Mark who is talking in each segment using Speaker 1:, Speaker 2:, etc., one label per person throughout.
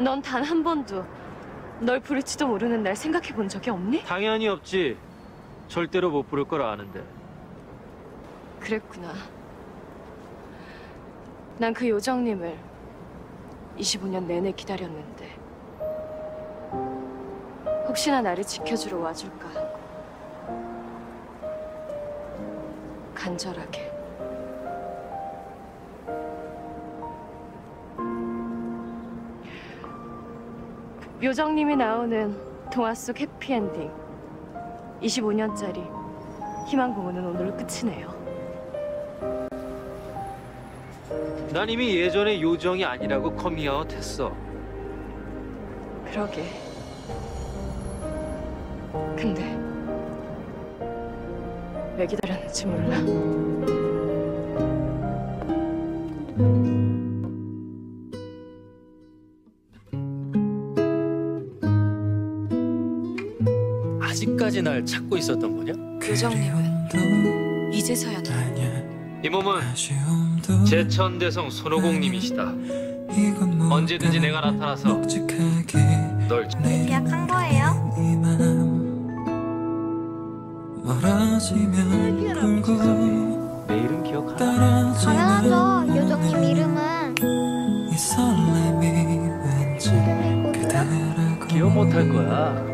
Speaker 1: 넌 단 한 번도 널 부를지도 모르는 날 생각해 본 적이 없니?
Speaker 2: 당연히 없지. 절대로 못 부를 걸 아는데.
Speaker 1: 그랬구나. 난 그 요정님을 25년 내내 기다렸는데 혹시나 나를 지켜주러 와줄까 하고 간절하게 요정님이 나오는 동화 속 해피엔딩 25년짜리 희망 고문은 오늘로 끝이네요.
Speaker 2: 난 이미 예전에 요정이 아니라고 커밍아웃 했어.
Speaker 1: 그러게. 근데 왜 기다렸는지 몰라.
Speaker 2: 아직까지 날 찾고 있었던 거냐?
Speaker 1: 요정님은 이제서야
Speaker 2: 나이 몸은 제천대성 손오공님이시다. 언제든지 내가 나타나서 널
Speaker 3: 계약한 거예요?
Speaker 2: 내 이름 기억하나?
Speaker 3: 당연하죠. 요정님 이름은
Speaker 4: 이 설렘이 왠지 그대라고
Speaker 2: 기억 못할 거야.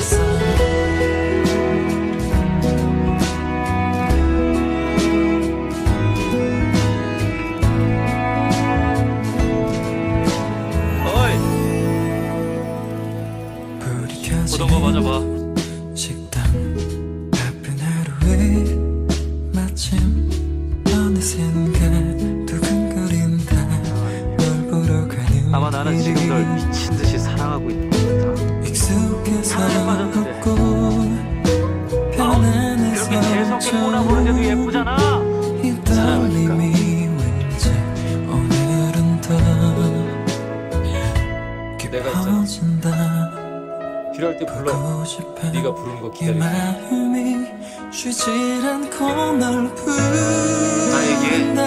Speaker 4: 나는
Speaker 2: 지금 널 미친 듯이 사랑하고 있는 것 같아.
Speaker 4: 익숙해서
Speaker 2: 사랑에 빠졌는데.
Speaker 4: 편안해서
Speaker 2: 이렇게 재수없게 꼬나보는데도 예쁘잖아.
Speaker 4: 더
Speaker 2: 내가 있잖아. 필요할 때 불러. 네가 부르는
Speaker 4: 거이
Speaker 2: 기다릴게. 나에게
Speaker 4: 부른다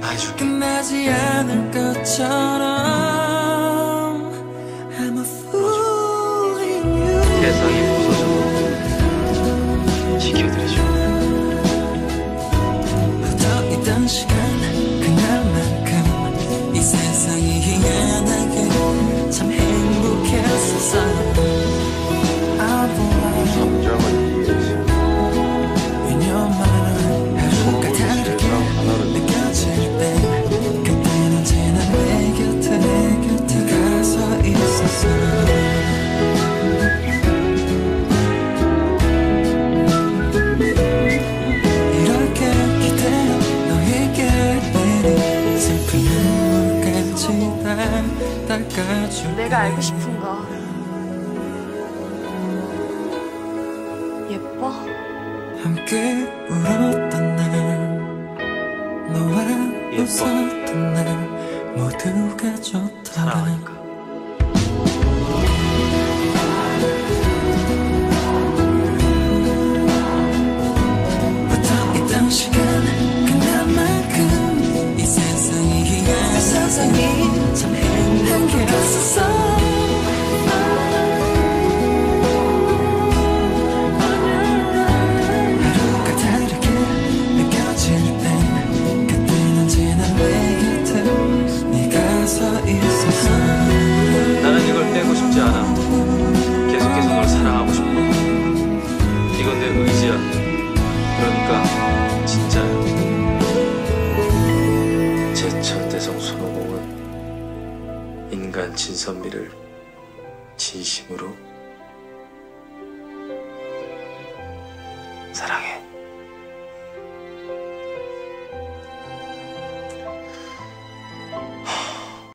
Speaker 2: 나 해줄게.
Speaker 4: 끝나지 않을 것처럼 내가
Speaker 1: 알고 싶은 거 예뻐?
Speaker 4: 함께 울었던 날 너와
Speaker 2: 예뻐.
Speaker 4: 웃었던 날 모두가 좋더라
Speaker 2: 사랑하니까.
Speaker 4: 시간 그날만큼 이 세상이 희한한 세상이 참 행복했었어
Speaker 2: 싶지 않아. 계속해서 널 사랑하고 싶어. 이건 내 의지야. 그러니까 진짜야. 제천대성 손오공은 인간 진선미를 진심으로